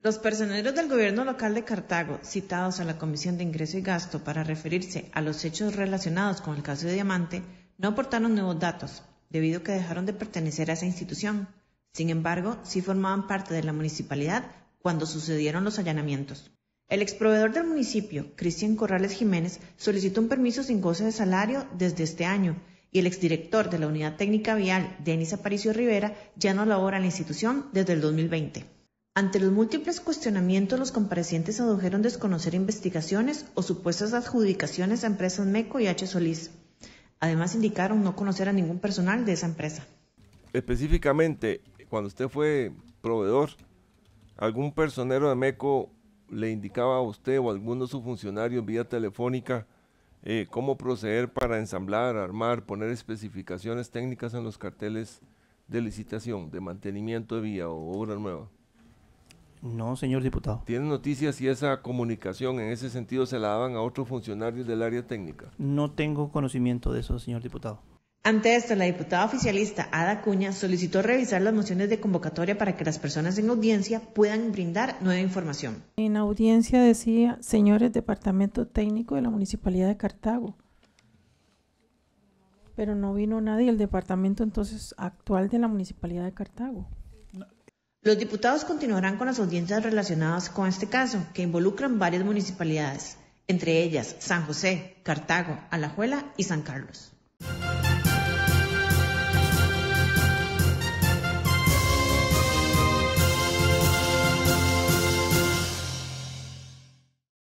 Los personeros del gobierno local de Cartago, citados a la Comisión de Ingreso y Gasto para referirse a los hechos relacionados con el caso de Diamante, no aportaron nuevos datos, debido a que dejaron de pertenecer a esa institución. Sin embargo, sí formaban parte de la municipalidad cuando sucedieron los allanamientos. El exproveedor del municipio, Cristian Corrales Jiménez, solicitó un permiso sin goce de salario desde este año y el exdirector de la Unidad Técnica Vial, Denis Aparicio Rivera, ya no labora en la institución desde el 2020. Ante los múltiples cuestionamientos, los comparecientes adujeron desconocer investigaciones o supuestas adjudicaciones a empresas MECO y H. Solís. Además, indicaron no conocer a ningún personal de esa empresa. Específicamente, cuando usted fue proveedor, ¿algún personero de MECO le indicaba a usted o a alguno de sus funcionarios vía telefónica eh, cómo proceder para ensamblar, armar, poner especificaciones técnicas en los carteles de licitación, de mantenimiento de vía o obra nueva? No, señor diputado. ¿Tiene noticias si esa comunicación en ese sentido se la daban a otros funcionarios del área técnica? No tengo conocimiento de eso, señor diputado. Ante esto, la diputada oficialista Ada Cuña solicitó revisar las mociones de convocatoria para que las personas en audiencia puedan brindar nueva información. En audiencia decía, señores Departamento Técnico de la Municipalidad de Cartago. Pero no vino nadie del departamento entonces actual de la Municipalidad de Cartago. Los diputados continuarán con las audiencias relacionadas con este caso, que involucran varias municipalidades, entre ellas San José, Cartago, Alajuela y San Carlos.